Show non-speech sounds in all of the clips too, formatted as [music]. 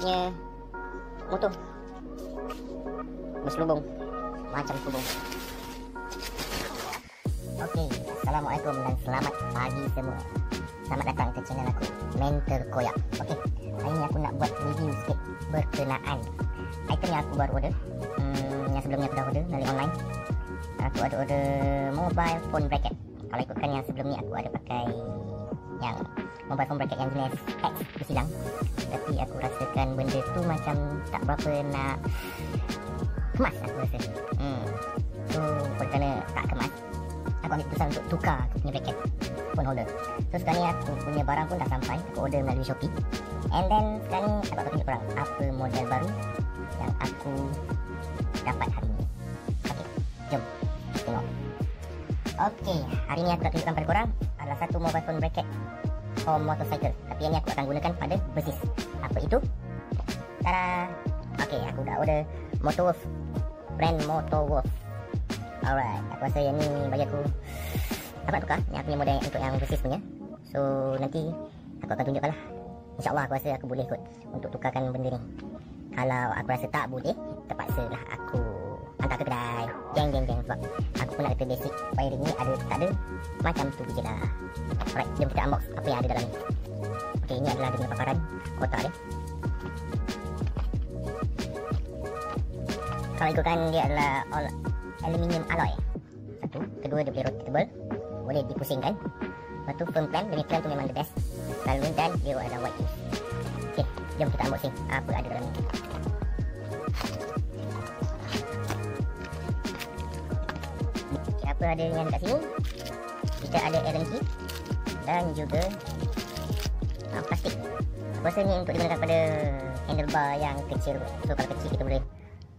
punya motor berselubung macam selubung Okey, Assalamualaikum dan selamat pagi semua. Selamat datang ke channel aku Mental Koyak. Okey, hari ni aku nak buat review sikit berkenaan Item yang aku baru order. Hmm, Yang sebelumnya aku dah order dari online. Aku ada order mobile phone bracket. Kalau ikutkan yang sebelum ni aku ada pakai Yang mobile phone bracket yang jenis X bersilang Tapi aku rasakan benda tu macam tak berapa nak Kemas aku rasa. Hmm. Oleh kerana tak kemas. Aku ambil keputusan untuk tukar aku punya bracket phone holder. So sekarang ni aku punya barang pun dah sampai. Aku order melalui Shopee. And then sekarang ni aku akan tunjuk korang Apa model baru yang aku dapat hari ni. Okay, jom tengok. Okay, hari ni aku nak tunjukkan pada korang Adalah satu mobile phone bracket For motorcycle. Tapi yang ni aku akan gunakan pada basis Apa itu? Tada! Okay, aku dah order Motorwolf. Brand Motorwolf. Alright, aku rasa yang ni bagi aku dapat tukar. Yang aku punya model untuk yang basis punya. So, nanti aku akan tunjukkan lah InsyaAllah aku rasa aku boleh kot Untuk tukarkan benda ni. Kalau aku rasa tak boleh Terpaksa lah aku ke kedai Geng, geng, geng Sebab aku pun nak kata basic wiring ni ada tak ada Macam tu je lah. Alright, jom kita unbox apa yang ada dalam ni. Okay, ini adalah punya paparan kotak dia. Kalau ikutkan dia adalah all aluminium alloy. Satu, kedua dia boleh rotatable Boleh dipusingkan. Lepas tu firm clamp, dia clamp tu memang the best. Selalu dan dia ada white Okay, jom kita unboxing apa ada dalam ni Apa ada yang dekat sini Kita ada Allen key Dan juga uh, Plastik Aku rasa ni untuk digunakan pada handlebar yang kecil. So kalau kecil kita boleh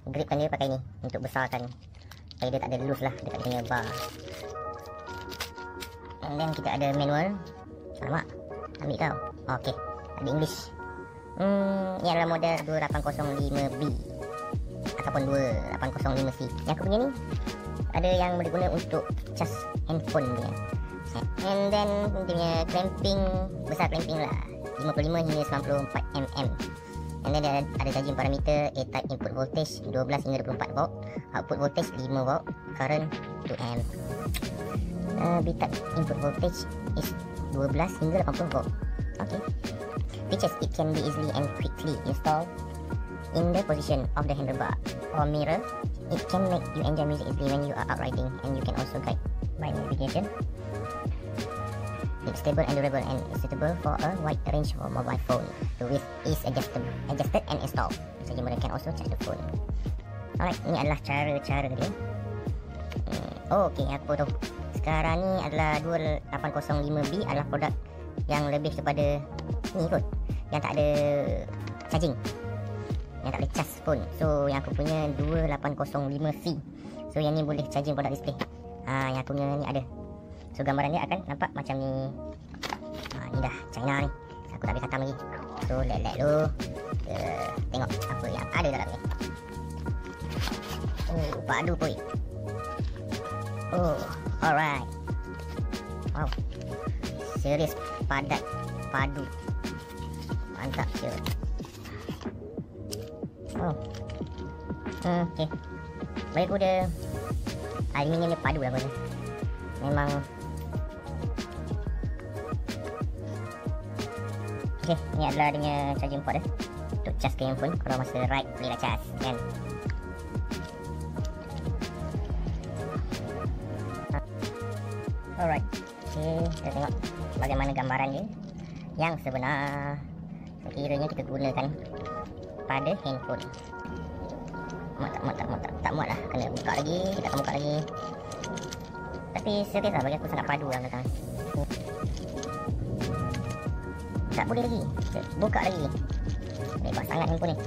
gripkan dia pakai ni Untuk besarkan. Supaya dia tak ada loose lah dekat punya bar. And then kita ada manual. Alamak Ambil kau. Okay Ada English. Hmm Ini adalah model 2805B Ataupun 2805C Yang aku punya ni Ada yang boleh guna untuk Cas handphone punya And then Dia clamping Besar clamping lah. 55 hingga 94mm And then dia ada charging parameter A-type input voltage 12 hingga 24 volt Output voltage 5 volt Current 2 amp. Uh, B-type input voltage is 12 hingga 80 volt. Okay. Features it can be easily and quickly installed in the position of the handlebar or mirror It can make you enjoy music easily when you are out riding and you can also guide by navigation It's stable and durable and suitable for a wide range of mobile phone. The width is adjustable, adjusted and installed. So you can also charge the phone. Alright, ini adalah cara-cara dia. Hmm, oh, okay, aku tahu. Sekarang ni adalah 2805B adalah produk yang lebih kepada ni kot. Yang tak ada charging. Yang tak boleh charge phone. So, yang aku punya 2805C. So, yang ni boleh charging produk display. Ah, yang aku punya ni ada. So gambaran dia akan nampak macam ni. Ha, Ni dah China ni. Aku tak boleh khatam lagi. So let-let dulu. Kita tengok apa yang ada dalam ni. Oh padu pui Oh alright. Wow. Serius padat Padu. Mantap je Oh Hmm okay Bagi aku dia Aluminium dia padu lah Memang. Okay, ni adalah dia punya charging port eh Untuk charge ke handphone Kalau masa ride boleh dah charge kan? Alright. Okay, kita tengok bagaimana gambaran dia. Yang sebenar. Sekiranya kita gunakan Pada handphone. Mak tak, mak tak, mak tak, tak muat lah. Kena buka lagi, kita akan buka lagi. Tapi serius lah bagi aku sangat padu lah tak boleh lagi. Buka lagi. Lebar sangat handphone ni.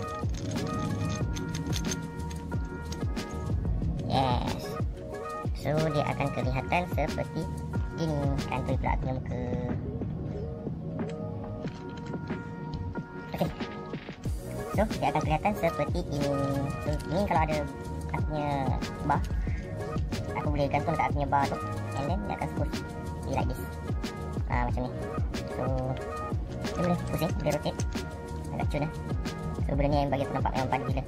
Yes. So dia akan kelihatan seperti ini Kantoi pula punya muka So dia akan kelihatan seperti ini. So ni kalau ada Aku punya bar. Aku boleh gantung dekat aku punya bar tu. And then dia akan suppose Be like this. Ah Macam ni. So dia boleh pusing, boleh rotate? Agak cun eh? Sebenarnya yang bagi aku nampak memang padu gila.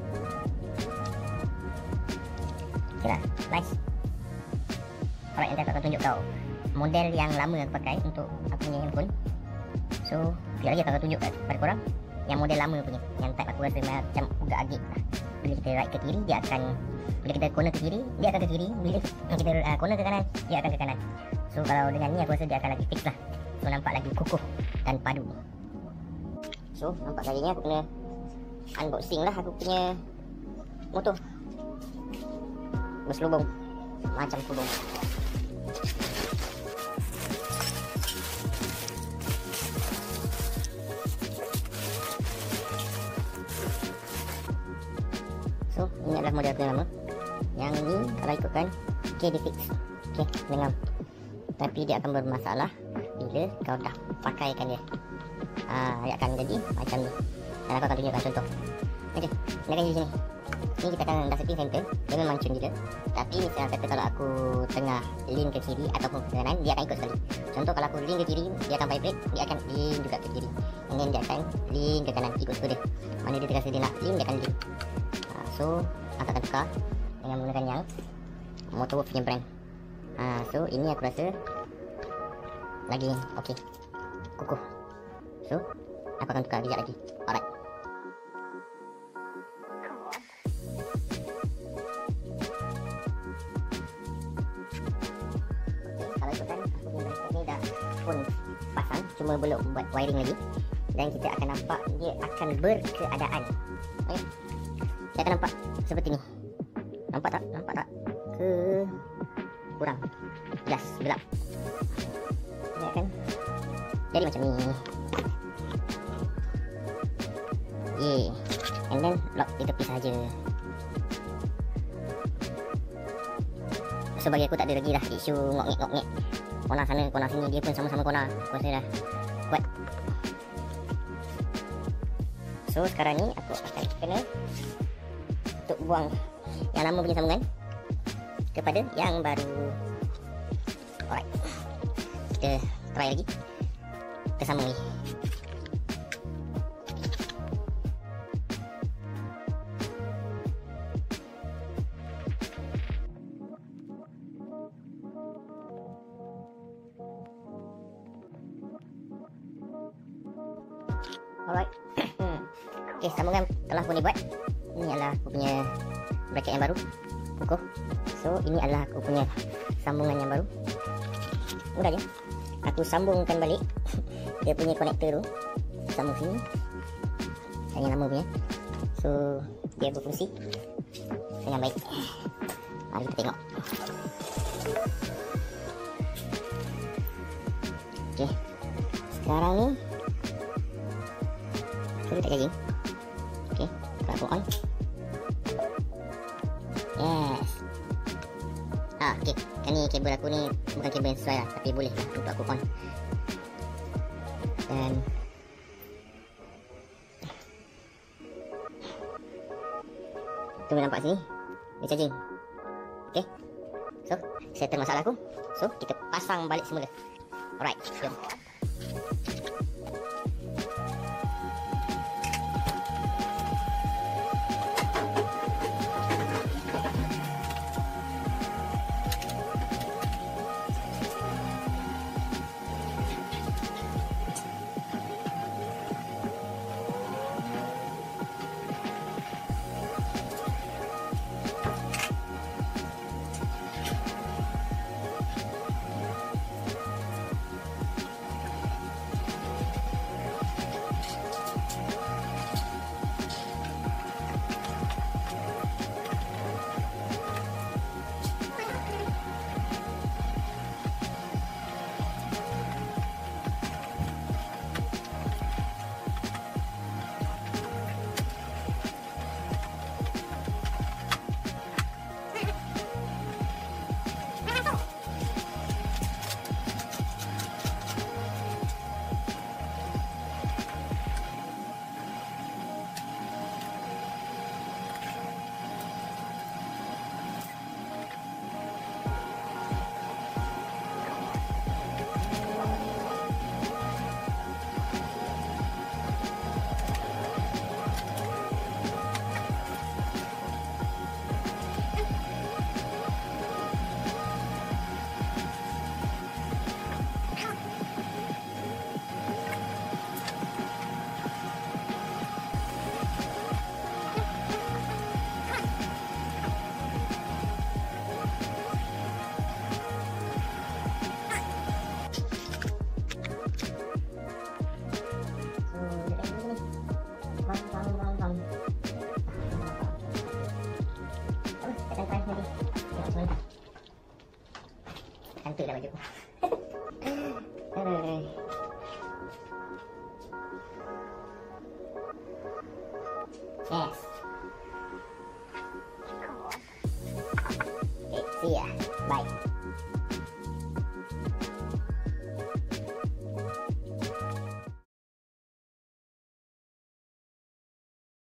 Okay lah, nice. Alright, nanti aku akan tunjuk kau. Model yang lama aku pakai untuk aku punya handphone. So, sekejap lagi aku akan tunjuk kepada korang Yang model lama punya. Yang type aku rasa macam agak agik lah. Bila kita right ke kiri, dia akan Bila kita corner ke kiri, dia akan ke kiri Bila kita uh, corner ke kanan, dia akan ke kanan. So, kalau dengan ni aku rasa dia akan lagi fix lah. So, nampak lagi kukuh dan padu. So, nampak kali ni aku kena Unboxing lah aku punya Motor. Berselubung. Macam selubung So, ini adalah model pertama. Yang ni kalau ikutkan KD fix. Okey, dengan tapi dia akan bermasalah bila kau dah pakaikan dia. Ah, dia akan jadi macam ni. Dan aku akan tunjukkan contoh. Dia akan jadi sini. Ni kita akan dah setting center Dia memang cun juga Tapi misalnya kata kalau aku tengah lean ke kiri Ataupun ke kanan Dia akan ikut sekali Contoh kalau aku lean ke kiri Dia akan vibrate Dia akan lean juga ke kiri And then dia akan lean ke kanan Ikut suka dia Mana dia terasa dia nak lean Dia akan lean So aku akan tukar Dengan menggunakan yang Motorwolf punya brand. Ha, So ini aku rasa Lagi okey. Kukuh. So Aku akan tukar kejap lagi. Alright. Pasang Cuma belum buat wiring lagi. Dan kita akan nampak dia akan berkeadaan. Okay Saya akan nampak seperti ni. Nampak tak? Nampak tak? Ke kurang? Jelas, gelap. Dia akan jadi macam ni. Yeah And then lock di tepi saja. So bagi aku tak ada lagi lah. Isu ngok-ngek-ngok-ngek. Kona sana, kona sini, dia pun sama-sama kona. Aku rasa dah kuat. So sekarang ni aku akan kena Untuk buang yang lama punya sambungan Kepada yang baru. Alright. Kita try lagi. Kita sambung ni. Alright. [coughs] okay, sambungan telah pun dibuat. Ini adalah aku punya bracket yang baru. Kukuh. So, ini adalah aku punya sambungan yang baru. Mudah je. Aku sambungkan balik [laughs] dia punya konektor tu. Sambung sini. Yang lama punya. So, dia berfungsi dengan baik. Mari kita tengok. Okay. Sekarang ni dia tak charging Aku on Yes. Ah okay Kan ni kabel aku ni Bukan kabel yang sesuai lah Tapi boleh lah Untuk aku on. Dan Tu nampak sini. Dia charging. Okay So Settle masalah aku. So kita pasang balik semula. Alright Jom いかだけど。うんねえ。[laughs] え、次や。